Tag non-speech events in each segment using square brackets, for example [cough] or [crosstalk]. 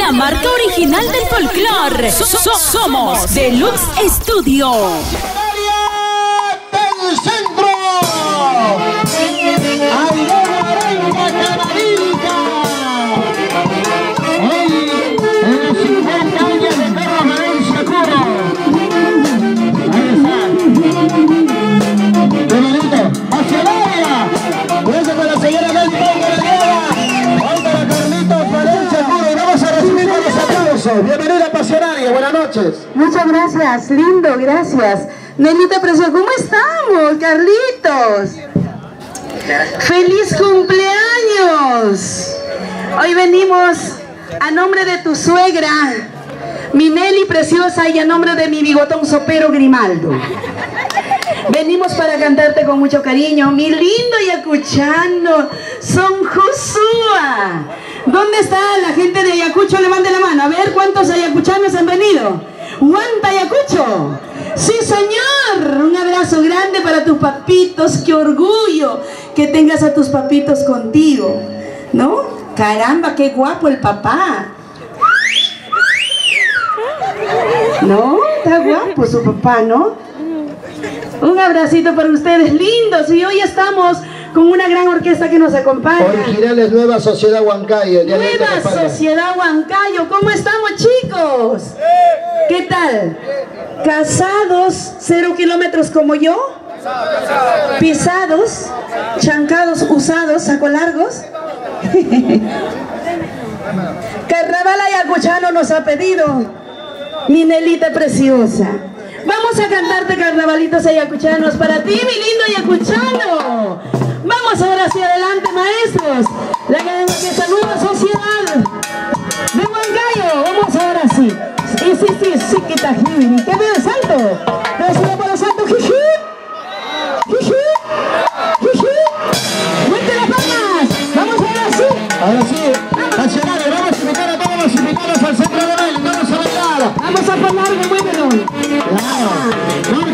la marca original del folclore. somos Deluxe Studio. del centro. Muchas gracias, lindo, gracias. Nelita Preciosa, ¿cómo estamos, Carlitos? ¡Feliz cumpleaños! Hoy venimos a nombre de tu suegra, mi Nelly Preciosa, y a nombre de mi bigotón sopero Grimaldo. Venimos para cantarte con mucho cariño, mi lindo Ayacuchano, Son Josúa. ¿Dónde está la gente de Ayacucho? Levante la mano, a ver cuántos ayacuchanos han venido. ¡Guanta Ayacucho! Sí, señor. Un abrazo grande para tus papitos. Qué orgullo que tengas a tus papitos contigo. ¿No? Caramba, qué guapo el papá. ¿No? Está guapo su papá, ¿no? Un abracito para ustedes, lindos. Y hoy estamos con una gran orquesta que nos acompaña. Originales Nueva Sociedad Huancayo. Nueva. Sociedad Huancayo, ¿cómo estamos chicos? ¿Qué tal? ¿Casados cero kilómetros como yo? ¿Pisados? ¿Chancados, usados, saco largos? [laughs] Carnaval Ayacuchano nos ha pedido mi Nelita preciosa. Vamos a cantarte carnavalitos ayacuchanos para ti, mi lindo ayacuchano. Vamos ahora hacia adelante, maestros. La de esta nueva sociedad de Huancayo. Vamos ahora sí. Sí, sí, sí, sí, que está. ¿Qué veo salto? Por el salto, jiji. Jiji. Jiji. Muerte las palmas. Vamos ahora sí. Ahora sí, Pasionaria, vamos a invitar a todos los invitados al centro de baile. Vamos a bailar. Vamos a ponerlo, muévelo. Claro.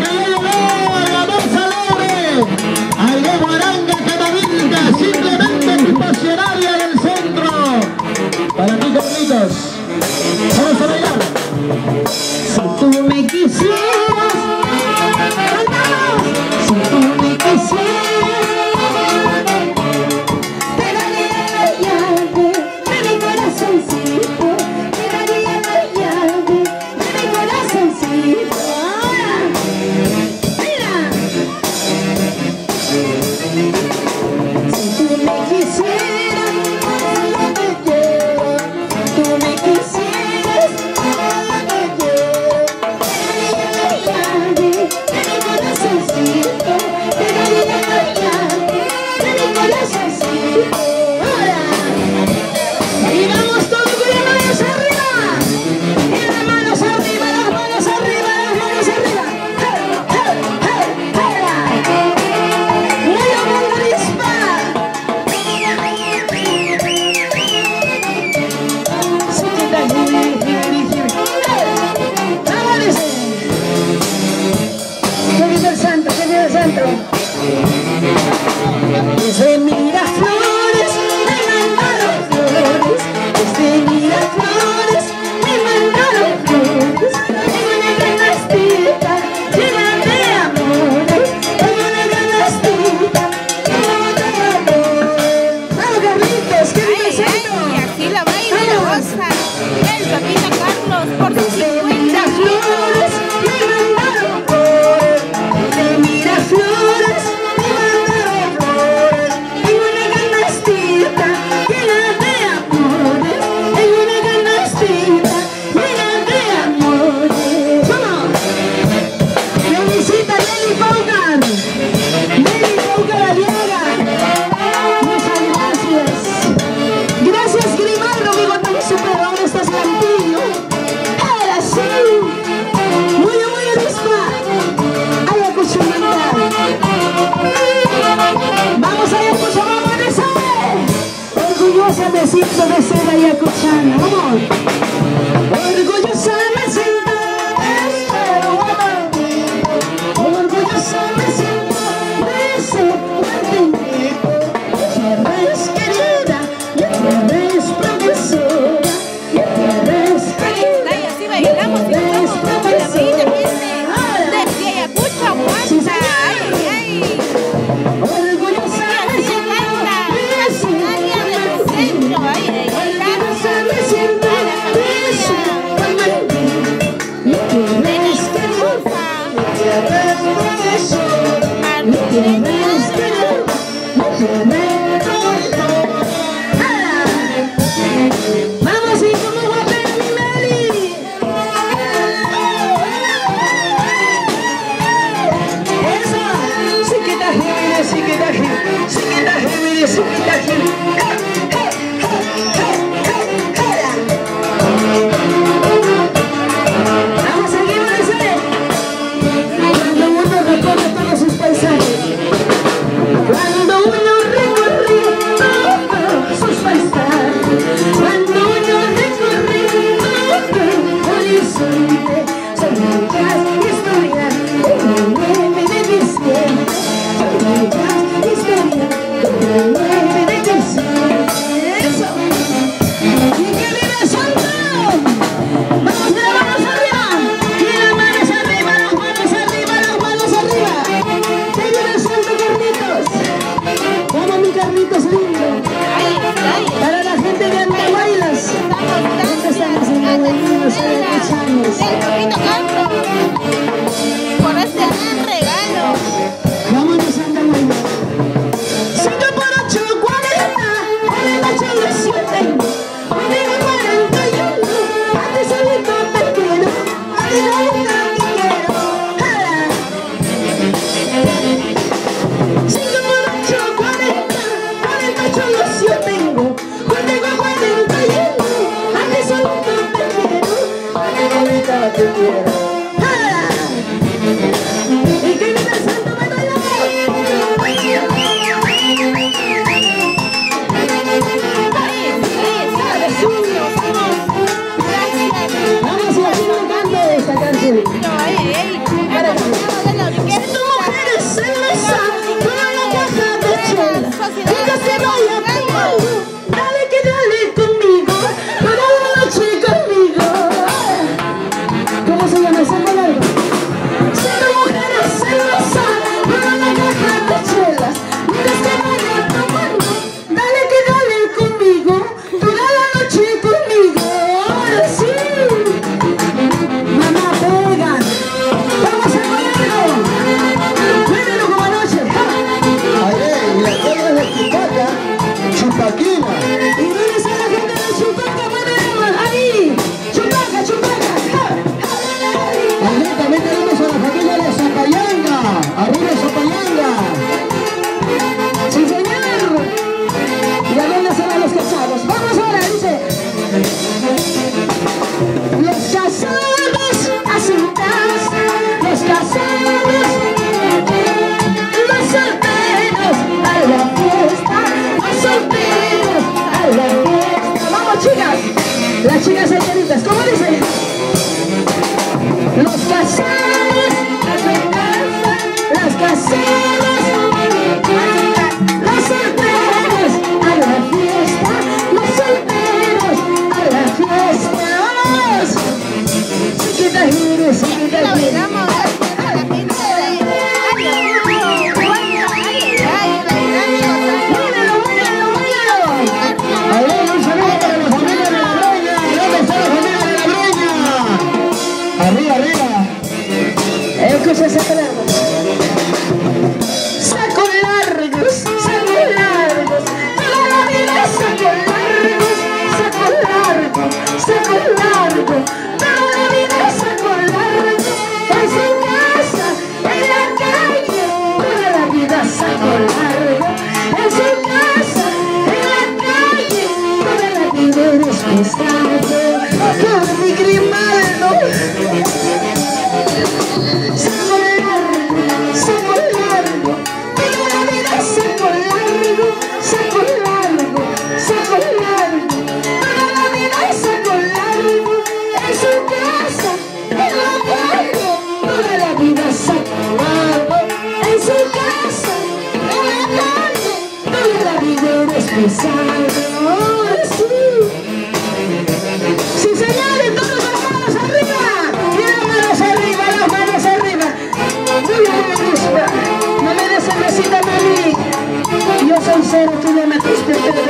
0 kilómetros por hora.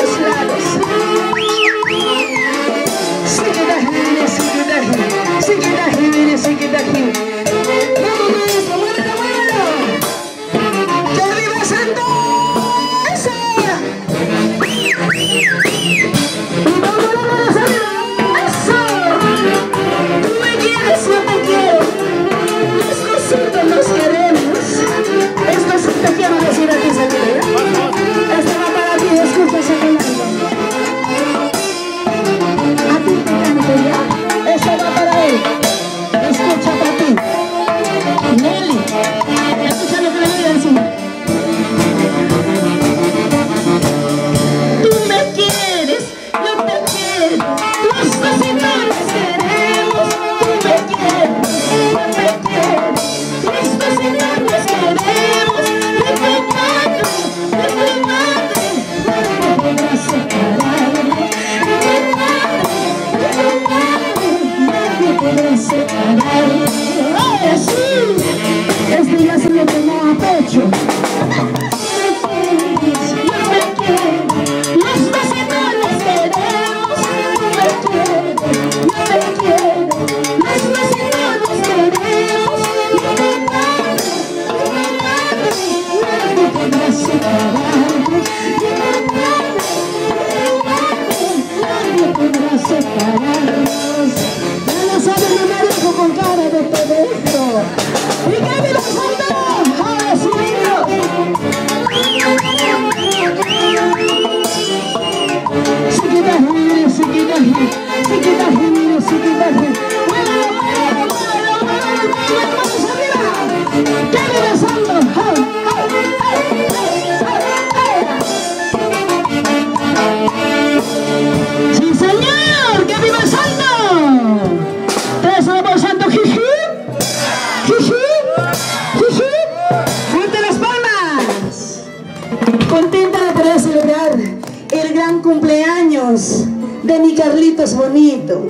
Bonito.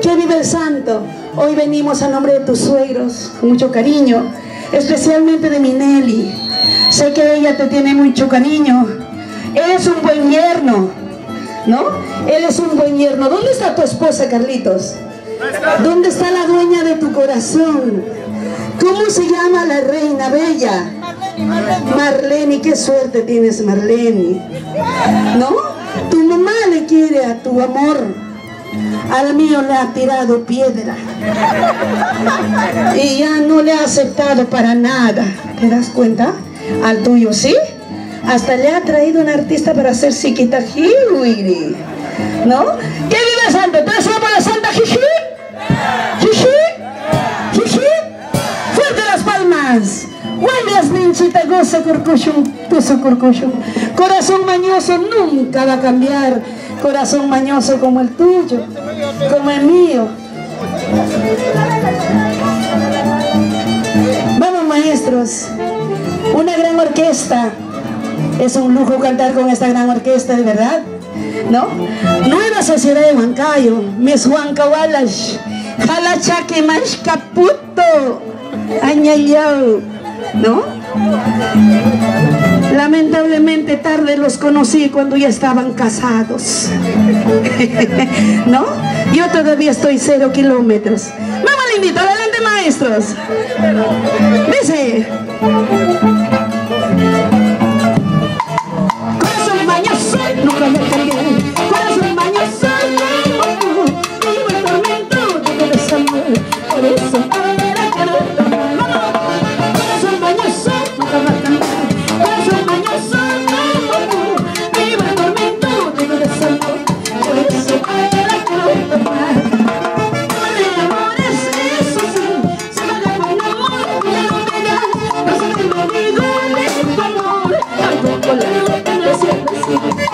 ¡Que vive el santo! Hoy venimos a nombre de tus suegros, con mucho cariño, especialmente de mi Nelly. Sé que ella te tiene mucho cariño. Eres un buen yerno, ¿no? Él es un buen yerno. ¿Dónde está tu esposa, Carlitos? ¿Dónde está la dueña de tu corazón? ¿Cómo se llama la reina bella? Marlene, qué suerte tienes, Marlene. ¿No? Tu mamá le quiere a tu amor. Al mío le ha tirado piedra. Y ya no le ha aceptado para nada. ¿Te das cuenta? Al tuyo, ¿sí? Hasta le ha traído un artista para hacer Siquita Jiwiri. ¿No? ¿Qué vive eres por la Santa Jiji? ¿Jiji? ¿Jiji? ¡Fuerte las palmas! Huelgas ninchita goza curcushum, tuso curcushum. Corazón mañoso nunca va a cambiar. Corazón mañoso como el tuyo, como el mío. Vamos maestros, una gran orquesta. Es un lujo cantar con esta gran orquesta, de verdad. ¿No? Nueva sociedad de Huancayo, Miss Huancawalash, Jalachaque Mash Caputo, Añayao, ¿no? Lamentablemente tarde los conocí cuando ya estaban casados. [laughs] ¿No? Yo todavía estoy cero kilómetros. Vamos, le invito, adelante maestros. Dice. Cierto, sí.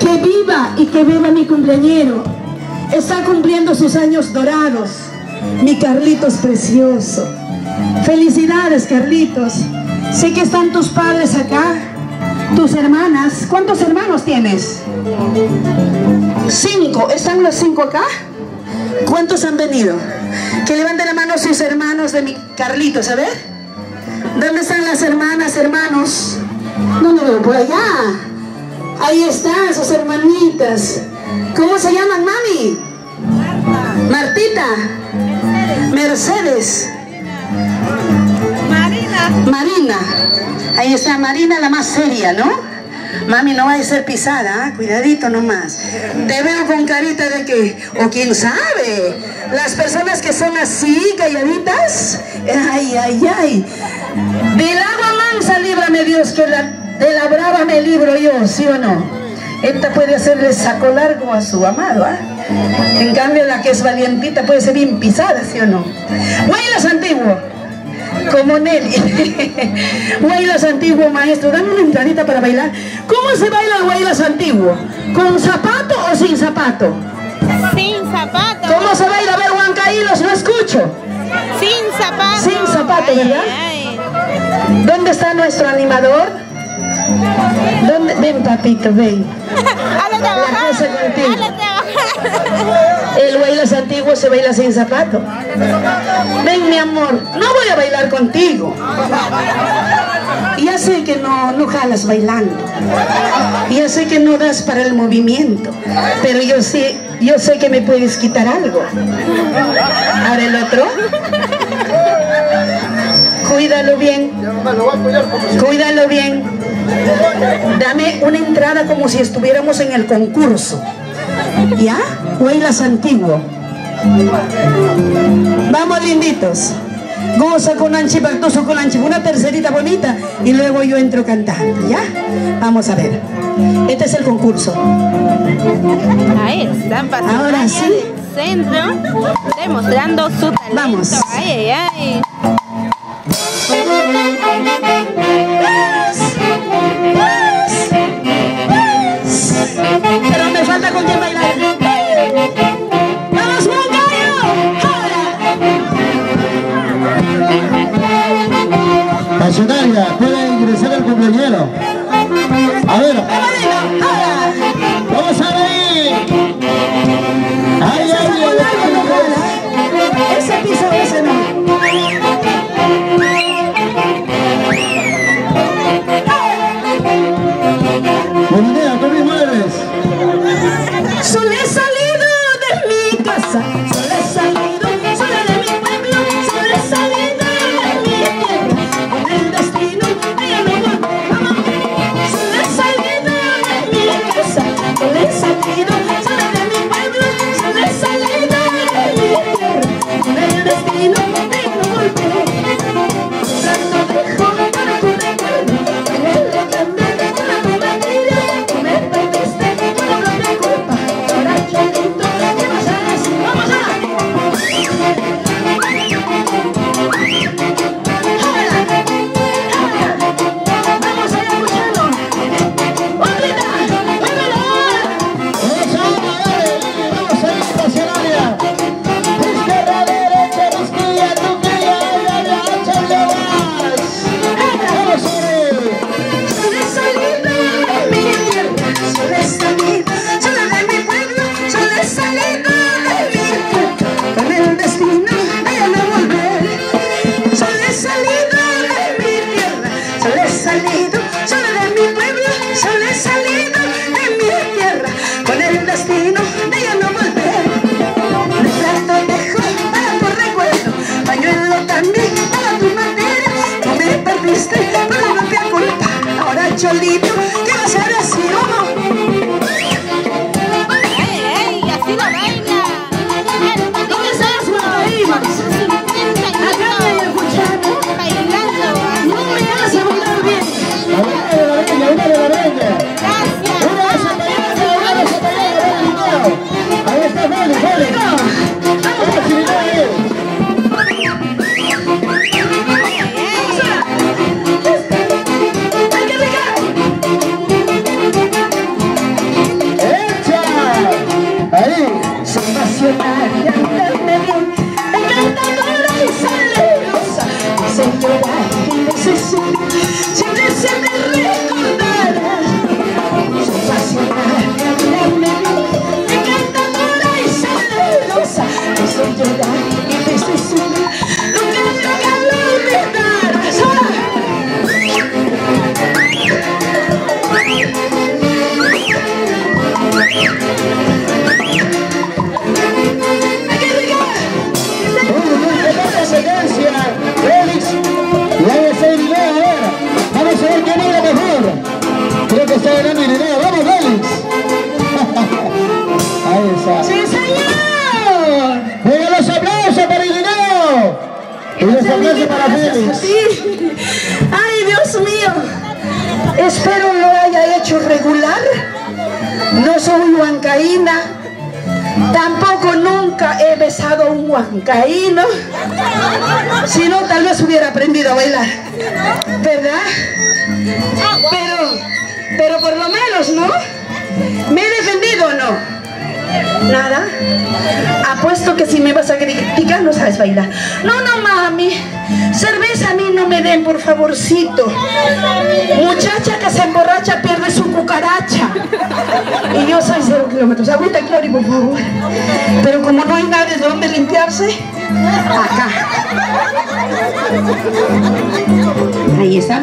Que viva y que viva mi cumpleañero. Está cumpliendo sus años dorados. Mi Carlitos precioso. Felicidades, Carlitos. Sé que están tus padres acá tus hermanas. ¿Cuántos hermanos tienes? Cinco. ¿Están los cinco acá? ¿Cuántos han venido? Que levanten la mano sus hermanos de mi Carlitos, a ver. ¿Dónde están las hermanas, hermanos? No, no veo por allá. Ahí están sus hermanitas. ¿Cómo se llaman, mami? Martita. Mercedes. Marina. Ahí está Marina, la más seria, ¿no? Mami, no vaya a ser pisada, ¿ah? cuidadito nomás. Te veo con carita de que, o quién sabe, las personas que son así, calladitas, ay, ay, ay. Del agua mansa líbrame Dios, que la, de la brava me libro yo, ¿sí o no? Esta puede hacerle saco largo a su amado, ¿ah? En cambio, la que es valientita puede ser bien pisada, ¿sí o no? Huaylas antiguo, como Nelly. [laughs] Huaylas antiguo, maestro, dame una entradita para bailar. ¿Cómo se baila el Huaylas antiguo? ¿Con zapato o sin zapato? Sin zapato. ¿Cómo se baila? A ver, Huancaílos, no escucho. Sin zapato. Sin zapato, ¿verdad? ay. ¿Dónde está nuestro animador? ¿Dónde? Ven, papito, ven. [laughs] A la trabajar. cosa contigo. El Huaylas antiguo se baila sin zapato. Ven, mi amor, no voy a bailar contigo. Ya sé que no, no jalas bailando. Ya sé que no das para el movimiento. Pero yo sé, yo sé que me puedes quitar algo. Ahora el otro. Cuídalo bien. Cuídalo bien. Dame una entrada como si estuviéramos en el concurso. ¿Ya? Huaylas antiguo. Vamos linditos. Goza con Anchi, Bartoso con Anchi, una tercerita bonita y luego yo entro cantando, ¿ya? Vamos a ver. Este es el concurso. Ahí están pasando Ahora sí. centro demostrando su talento. Vamos. Ay, ay, ay.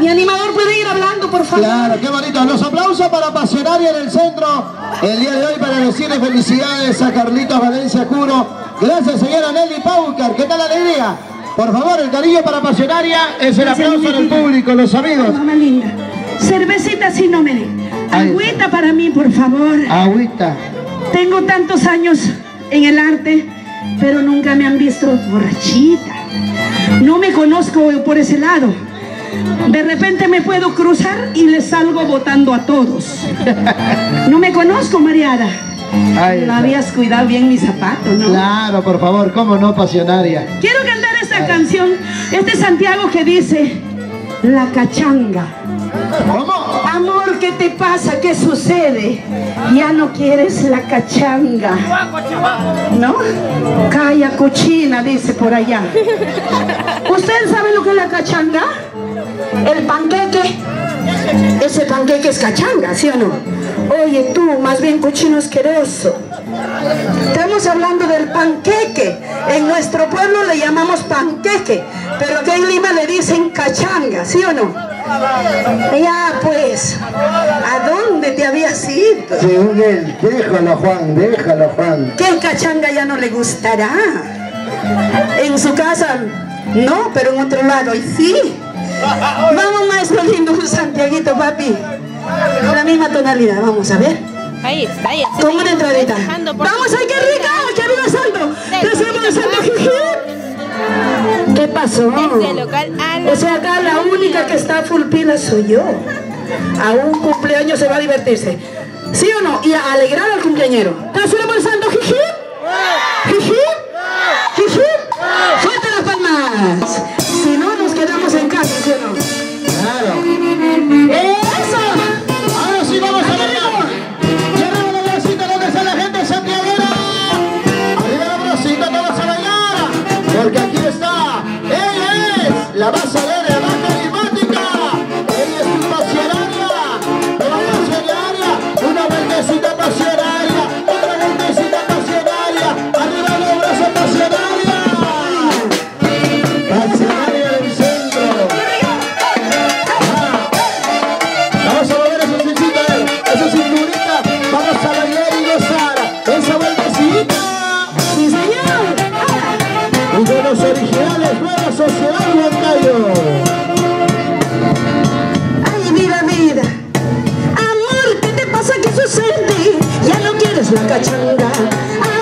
Mi animador puede ir hablando, por favor. Claro, qué bonito. Los aplausos para Pasionaria en el centro. El día de hoy para decirle felicidades a Carlitos Valencia Curo. Gracias, señora Nelly Paucar. ¿Qué tal la alegría? Por favor, el cariño para Pasionaria es el aplauso del público, los amigos. Mamá linda. Cervecita sí no me den. Ahí. Agüita para mí, por favor. Agüita. Tengo tantos años en el arte, pero nunca me han visto borrachita. No me conozco por ese lado. De repente me puedo cruzar y les salgo votando a todos. No me conozco, Mariada. No habías cuidado bien mi zapato, ¿no? Claro, por favor, cómo no, Pasionaria. Quiero cantar esta canción. Este Santiago que dice, La cachanga. ¿Cómo? Amor, ¿qué te pasa? ¿Qué sucede? Ya no quieres la cachanga. ¿No? Calla cochina, dice por allá. ¿Usted sabe lo que es la cachanga? El panqueque. Ese panqueque es cachanga, ¿sí o no? Oye, tú, más bien cochino asqueroso. Estamos hablando del panqueque. En nuestro pueblo le llamamos panqueque, pero aquí en Lima le dicen cachanga, ¿sí o no? Ya pues, ¿a dónde te habías ido? Según él, déjalo Juan, déjalo Juan. Que el cachanga ya no le gustará. En su casa, no, pero en otro lado, y sí. [laughs] Vamos, maestro lindo, Santiaguito, papi. La misma tonalidad, vamos a ver. Ahí ahí. Como una entradita. Vamos, ay, qué rica, que arriba salto. Que hacemos el salto, jiji. ¿Qué pasó? Desde local O sea, acá la única que está full pila soy yo. A un cumpleaños se va a divertirse. ¿Sí o no? Y a alegrar al cumpleañero. ¿Te hacemos el santo, jiji? ¿Jiji? ¿Jiji? ¡Fuerte las palmas! La más alegre, la time.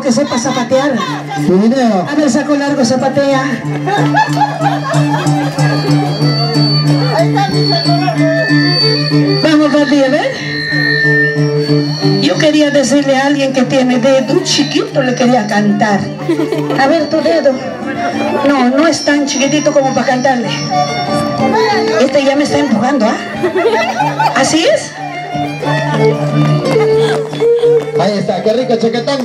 Que sepa zapatear. A ver, saco largo, zapatea. Vamos, a ver. Yo quería decirle a alguien que tiene dedo chiquito, le quería cantar. A ver, tu dedo. No, no es tan chiquitito como para cantarle. Este ya me está empujando, ¿ah? ¿Así es? Ahí está, qué rico, chiquetón.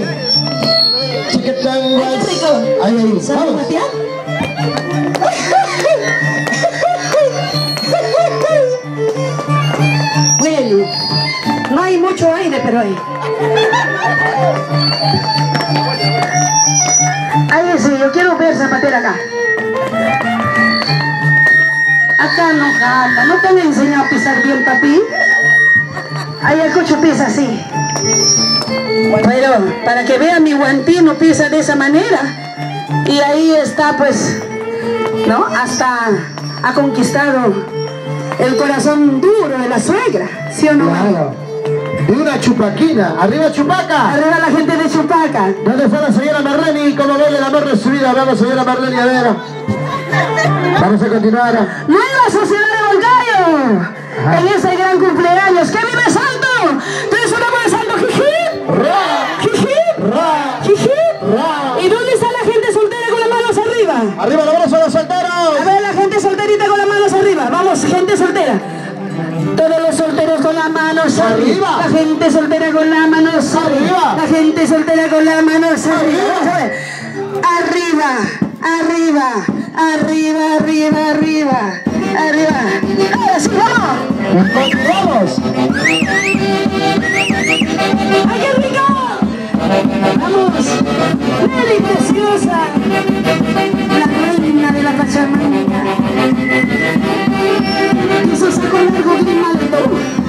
Ay, qué rico. Ahí, ahí. ¿Sabe Vamos. Bueno, no hay mucho aire, pero hay. Ahí sí, yo quiero ver zapatera acá. Acá no jala, ¿no te han enseñado a pisar bien, papi? Ahí el cocho pisa así. Pero para que vean mi guantino pisa de esa manera. Y ahí está pues, ¿no? Hasta ha conquistado el corazón duro de la suegra, ¿sí o no? Claro. Una chupaquina. Arriba, Chupaca. Arriba la gente de Chupaca. ¿Dónde está la señora Marlene? ¿Cómo ve el amor recibida? Vamos, señora Marlene, a ver. Vamos a continuar. Nueva Sociedad de Volcayo. En ese gran cumpleaños. ¡Que vive Santo! Manos arriba. La gente soltera con las manos arriba. La gente soltera con las manos arriba. Arriba, arriba, arriba, arriba, arriba, arriba. Ahora sí, vamos. Continuamos. ¡Ay, qué rico! Vamos. Nelly preciosa. La reina de la Pachamama. Eso sacó largo bien alto.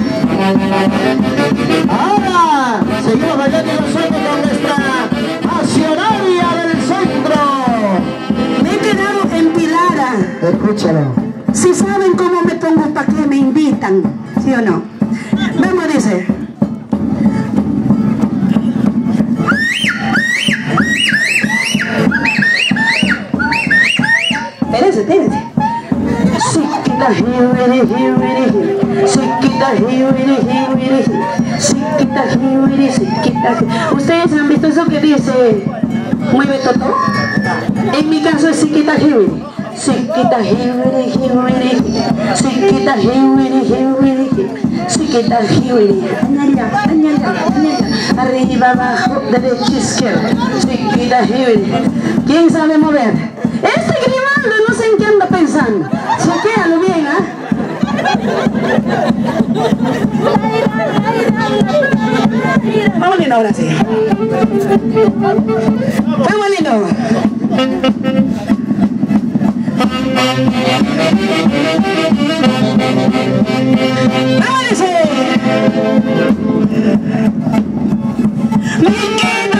Ahora seguimos bailando nosotros con nuestra accionaria del centro. Me he quedado empilada. Escúchalo. Si saben cómo me pongo, ¿para qué me invitan? ¿Sí o no? Vamos, dice. Espérense, espérense. Siquita, jiwiri, jiwiri, ji. Siquita, jiwiri, jiwiri, ji. Siquita, jiwiri, siquita, ji. ¿Ustedes han visto eso que dice mueve todo? En mi caso es Siquita Jiwiri. Siquita Jiwiri, jiwiri, ji. Siquita Jiwiri, jiwiri, ji. Siquita Jiwiri. Añalla, añalla, añalla. Arriba, abajo, derecha, izquierda. Siquita Jiwiri. ¿Quién sabe mover? Este Grimaldo no sé en qué anda pensando. Chequéalo bien, ¿ah? Vamos lindo ahora sí. Vamos lindo. ¡Vámonos! Me quedo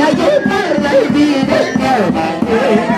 para llevar la vida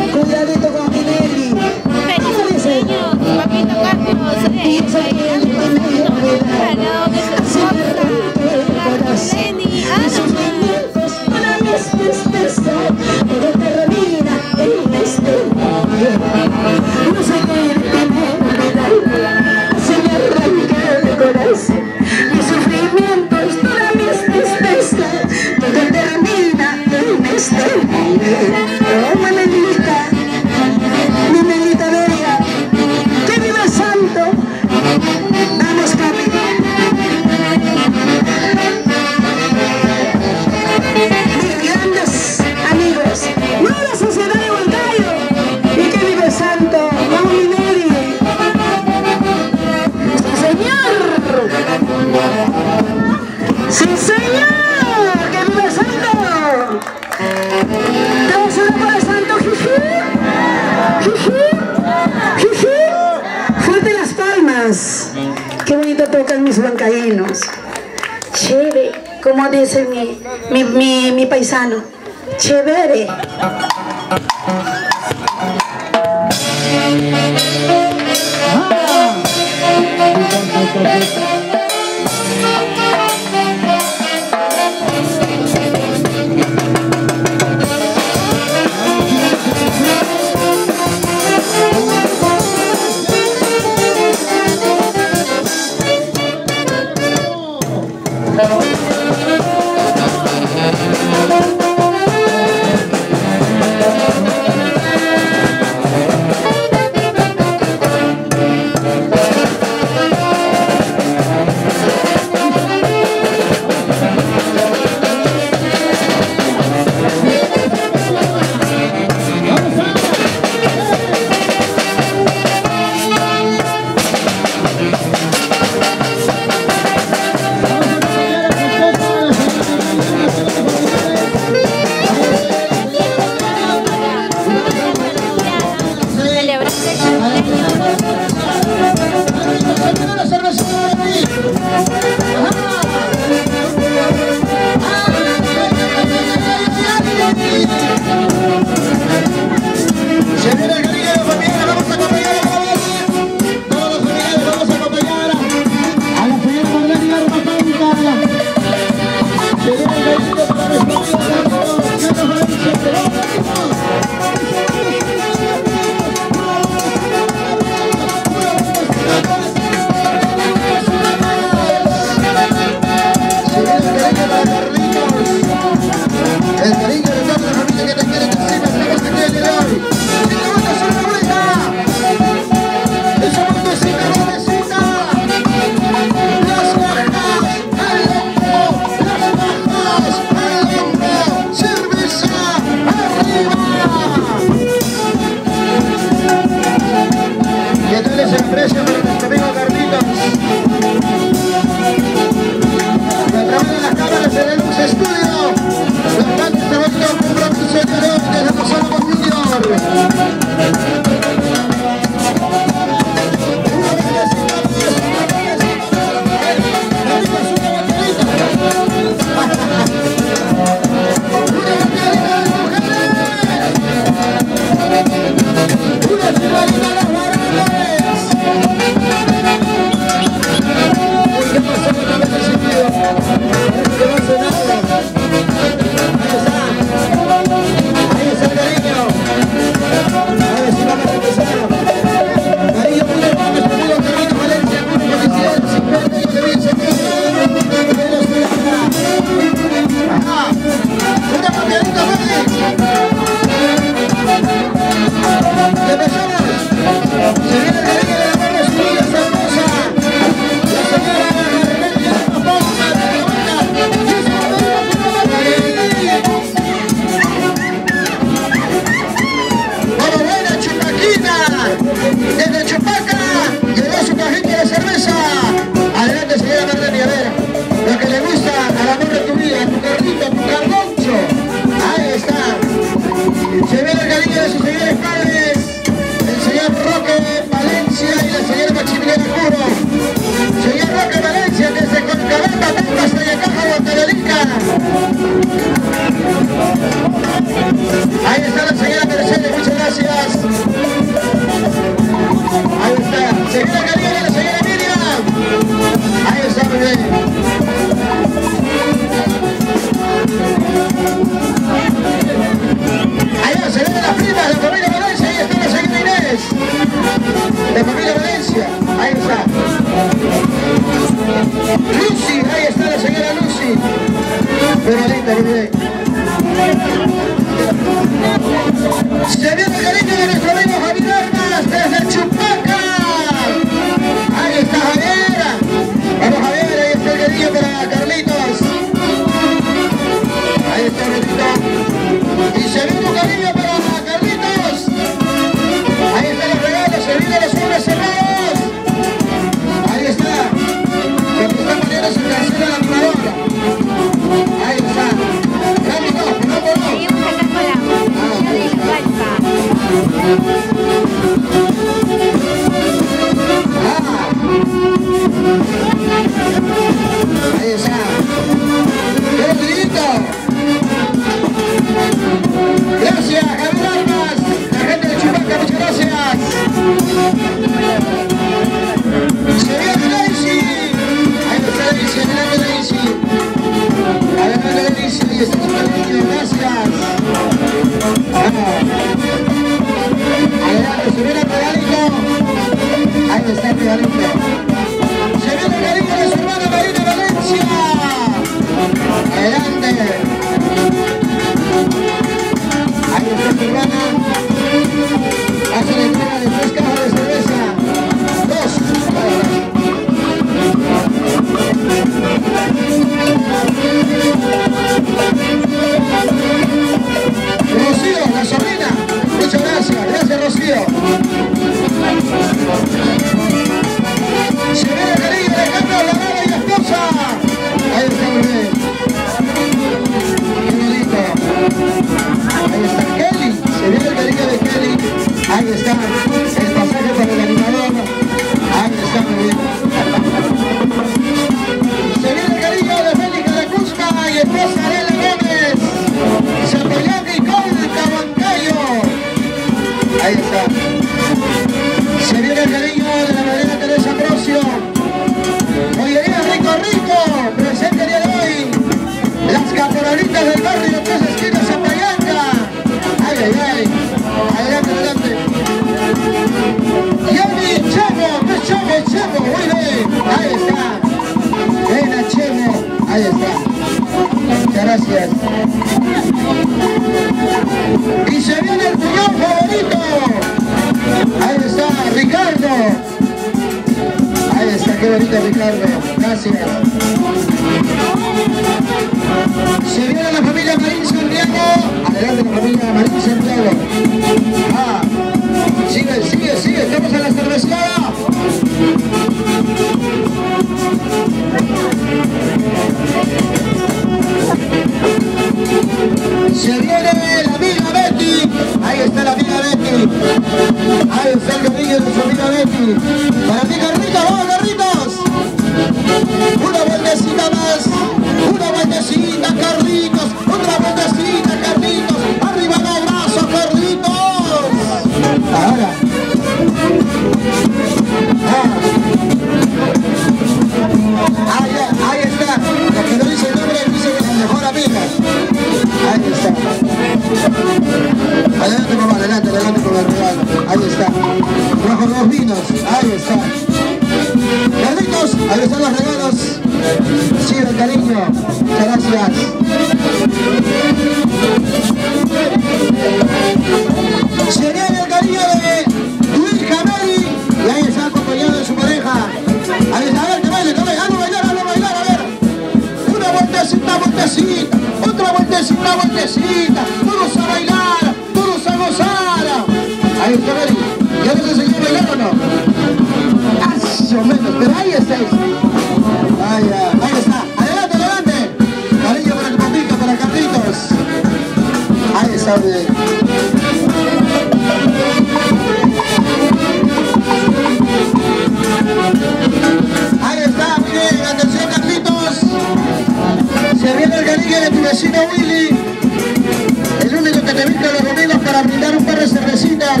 de cervecitas.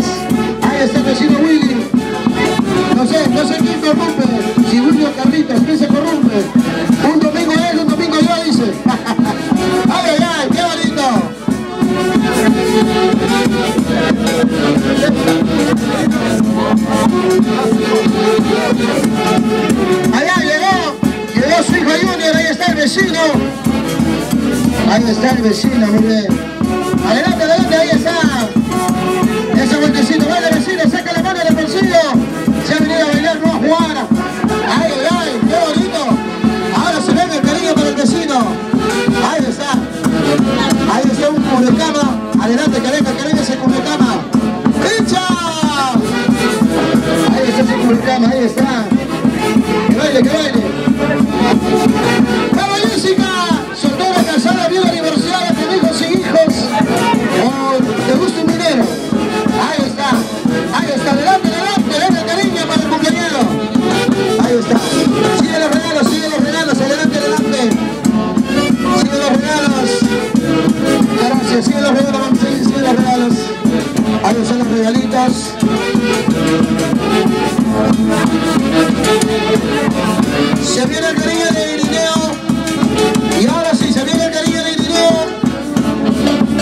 Ahí está el vecino Willy. No sé, no sé quién corrompe. Si Willy o Carlitos, ¿quién se corrompe? Un domingo él, un domingo yo, dice. [laughs] Ay, ay, ay, qué bonito. Allá llegó, llegó su hijo Junior, ahí está el vecino. Ahí está el vecino, muy bien. Adelante, adelante, Se ha venido a bailar, no a jugar. Ay, ay, qué bonito. Ahora se ve el cariño para el vecino. Ahí está. Ahí está un cubrecama. Adelante, careca, careca ese cubrecama. ¡Pincha! Ahí está ese cubrecama, ahí está. Que baile, que baile. ¡Vamos! Gracias. Sigue los regalos, vamos a seguir, sigue los regalos. Ahí están los regalitos. Se viene el cariño de Irineo. Y ahora sí, se viene el cariño de Irineo.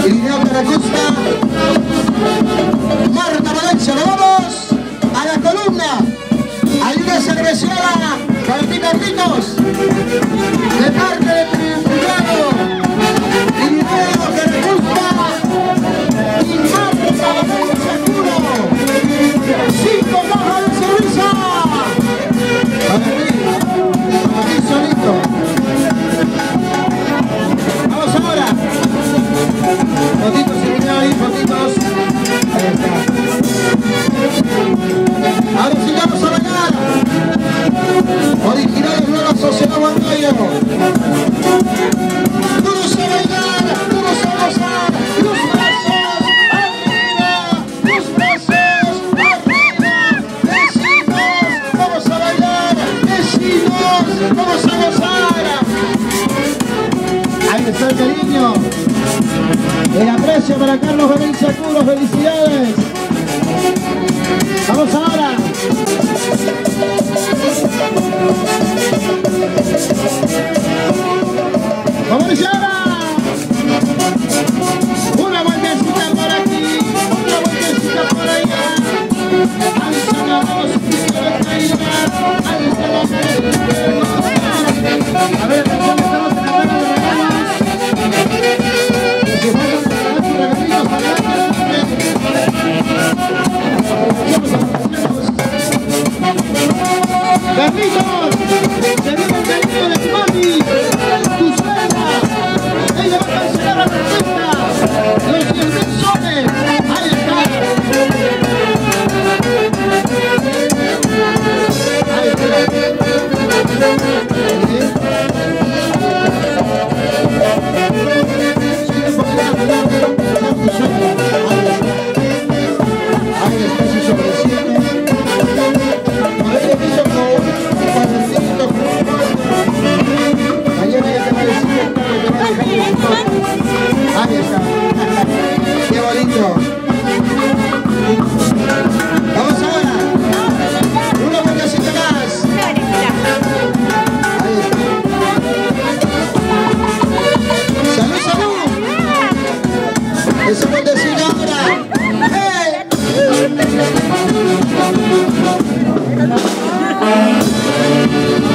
Irineo Caracosta. Marta Valencia, nos vamos a la columna. Hay una cerveceada para ti. De parte de Fotitos, ahí, fotitos. Ahí está. Ahora sí vamos a bailar. Originales Nueva Sociedad Bancayo. Todos a bailar, todos a gozar. Los brazos arriba, los brazos arriba. Vecinos, vamos a bailar. Vecinos, vamos a gozar. Ahí está el cariño. El aprecio para Carlos Valencia Curos, felicidades. Vamos ahora. Vamos ahora. Una vueltecita por aquí, una vueltecita por allá. Alza la voz, alza la voz. A ver, Carlitos, se de. Ella a la. Los 10 mil soles. Qué bonito. Vamos ahora. Una vueltecita más. Ahí. ¡Salud, salud! Esa vueltecita ahora. ¡Hey!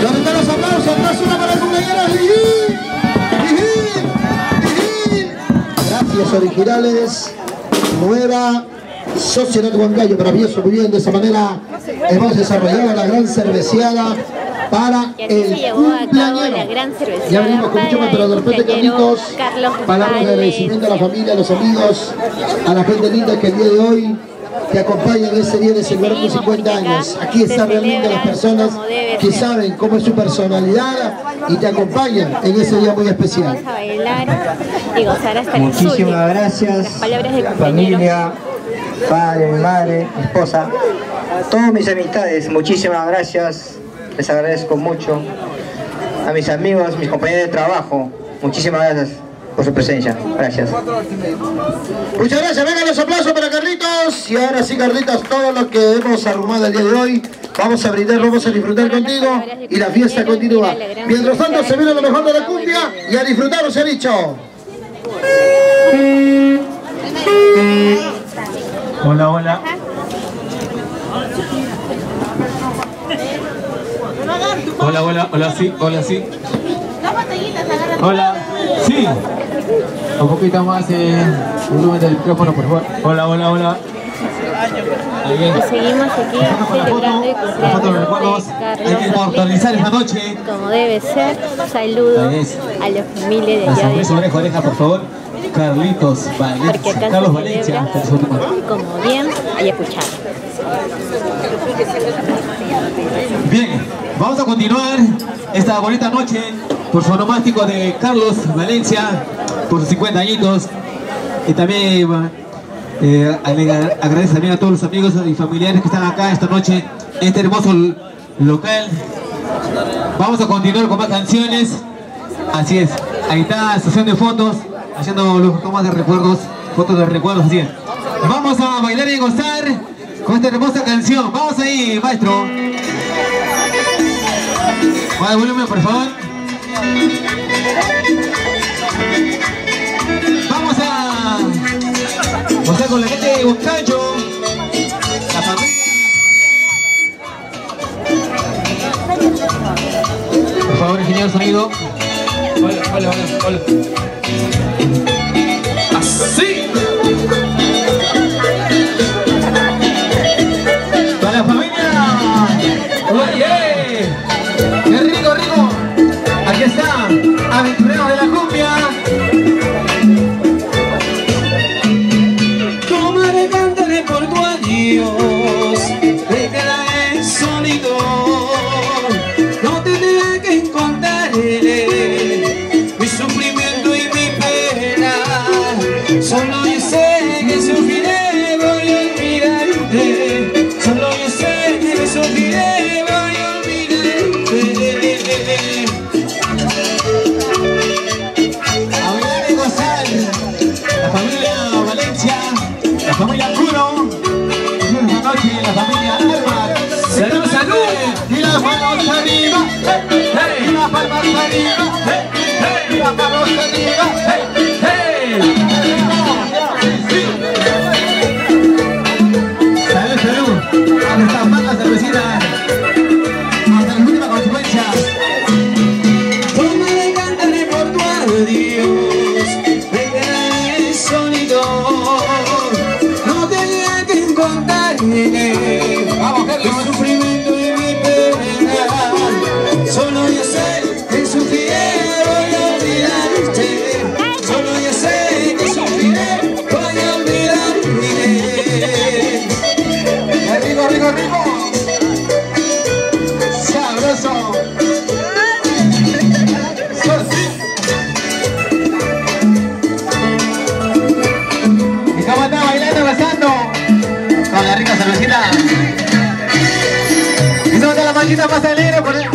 ¿Dónde están los aplausos? Una para el cumpleañero. Originales. Nueva Sociedad Huancayo, maravilloso, muy bien. De esa manera hemos desarrollado la gran cerveceada para Y así se el llevó a cabo cumpleañero. la gran cerveceada Ya venimos con mucho más, pero de repente, Carlos palabras de agradecimiento a la familia, a los amigos, a la gente linda que el día de hoy te acompaña en ese día de celebrar tus 50 años. Aquí están realmente las personas que saben cómo es su personalidad y te acompañan en ese día muy especial. Bailar y gozar hasta el Muchísimas gracias, Las palabras familia. padre, madre, esposa, todas mis amistades, muchísimas gracias, les agradezco mucho. A mis amigos, mis compañeros de trabajo, muchísimas gracias por su presencia. Gracias. Muchas gracias, vengan los aplausos para Carlitos. Y ahora sí, Carlitos, todo lo que hemos arrumado el día de hoy, vamos a brindar, vamos a disfrutar contigo y la fiesta continúa. Mientras tanto, se viene lo mejor de la cumbia y a disfrutar, os he dicho. Hola, hola. Hola, hola, hola, sí, hola, sí. Hola, sí. Un poquito más eh, volumen del micrófono, por favor. Hola, hola, hola. Y seguimos aquí celebrando el cumpleaños de Hay que Carlos inmortalizar esta noche. Como debe ser, saludo Ahí es. a la familia de allá de oreja por favor. Carlitos Valencia. acá Carlos Valencia. como bien y escuchar. Bien, vamos a continuar esta bonita noche por su onomástico de Carlos Valencia, por sus 50 añitos. Y también eh, agradece también a todos los amigos y familiares que están acá esta noche en este hermoso local. Vamos a continuar con más canciones. Así es, ahí está sesión de fotos, haciendo los tomas de recuerdos, fotos de recuerdos, así es. Vamos a bailar y gozar con esta hermosa canción. Vamos ahí, maestro. Más volumen, por favor. Vamos a gozar con la gente de Huancayo. La familia. Por favor, ingeniero sonido. Hola, hola, hola, hola. Arriba. hey, hey. Y palmas arriba. hey, hey. Y las manos arriba. hey, hey. ¿Y dónde está la manita más alegre?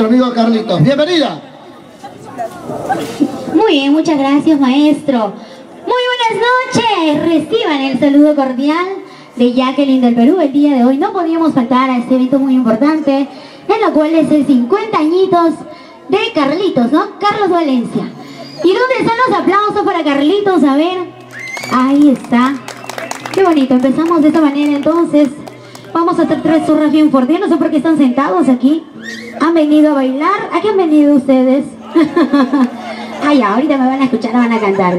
Nuestro amigo Carlitos. Bienvenida. Muy bien, muchas gracias maestro. Muy buenas noches. Reciban el saludo cordial de Jacqueline del Perú. El día de hoy no podíamos faltar a este evento muy importante, en lo cual es el 50 añitos de Carlitos, ¿no? Carlos Valencia. ¿Y dónde están los aplausos para Carlitos? A ver. Ahí está. Qué bonito. Empezamos de esta manera entonces. Vamos a hacer tres zurras bien fuertes. Yo no sé por qué están sentados aquí. ¿Han venido a bailar? ¿A qué han venido ustedes? [laughs] Ah, ahorita me van a escuchar, van a cantar.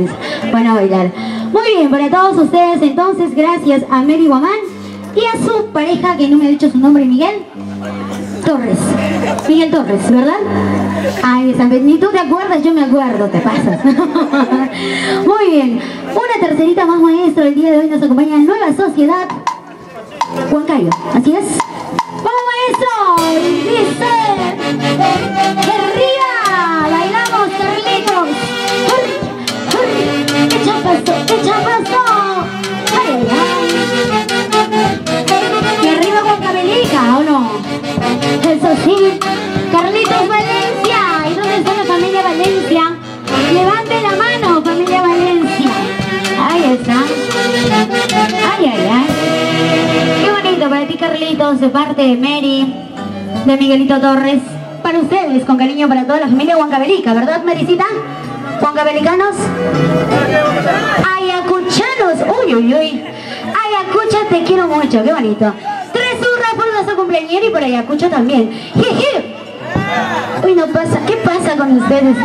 Van a bailar. Muy bien, para todos ustedes, entonces, gracias a Mary Guamán y a su pareja, que no me ha dicho su nombre, Miguel Torres. Miguel Torres, ¿verdad? Ay, está, ni tú te acuerdas, yo me acuerdo, te pasas. [laughs] Muy bien, una tercerita más maestro. El día de hoy nos acompaña Nueva Sociedad Huancayo, así es. ¡Vamos maestro! Dice, ¡Arriba! ¡Bailamos, Carlitos! ¡Uy! ¡Uy! ¡Qué chapazo! ¡Qué chapazo! ¡Ay, ay! Y arriba Huancavelica, ¿o no? Eso sí. Carlitos Valencia. ¿Y dónde está la familia Valencia? Levante la mano, familia Valencia. Ahí está. Ay, ay, ay. De parte de Mary, de Miguelito Torres. para ustedes, con cariño para toda la familia Huancavelica, ¿verdad, Maricita? Huancavelicanos. Ayacuchanos. Uy, uy, uy. Ayacucha, te quiero mucho, qué bonito. Tres hurras por nuestro cumpleañero y por Ayacucho también. Jiji. Uy, no pasa. ¿Qué pasa con ustedes?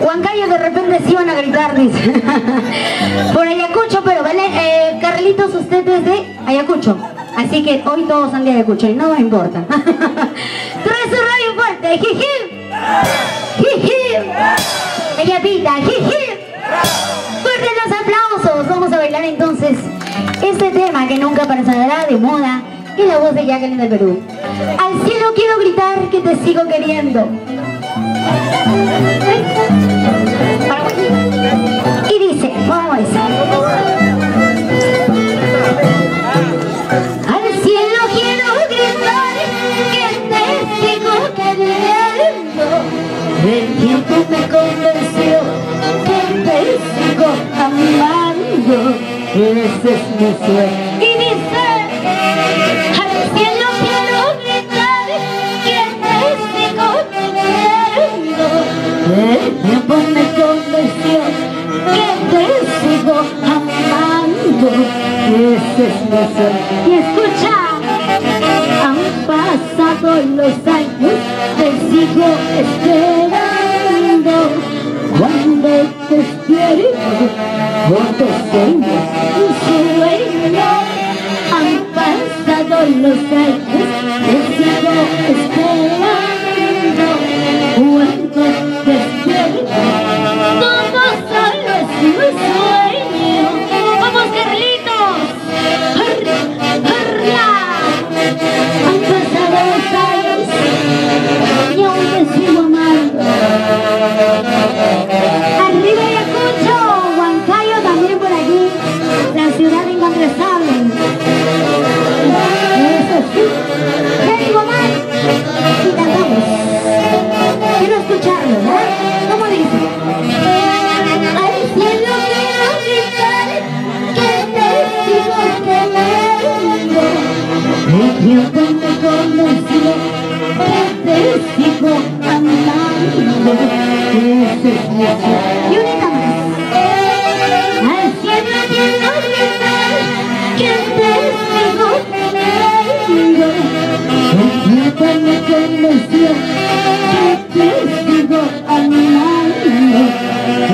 Huancayo de repente sí van a gritar, dice. [laughs] Por Ayacucho, pero vale, eh, Carlitos, usted es de Ayacucho. Así que hoy todos son de Ayacucho y no me importa. Tres hurras bien fuerte. Jiji. Jiji. Ella pita. Jiji. Fuertes los aplausos. Vamos a bailar entonces este tema que nunca pasará de moda y la voz de Jacqueline del Perú. Al cielo quiero gritar que te sigo queriendo. Y dice, vamos a decir. Me convenció que te sigo amando. Ese es mi sueño. Y dice, al cielo quiero gritar que te sigo queriendo. El tiempo me convenció que te sigo amando. Ese es mi sueño. Y escucha. Han pasado los años, te sigo esperando. Sueños un sueño. Han pasado los años, me convenció que te sigo amando. Y unita más. Al cielo quiero gritar que te sigo. El tiempo me convenció que te sigo amando.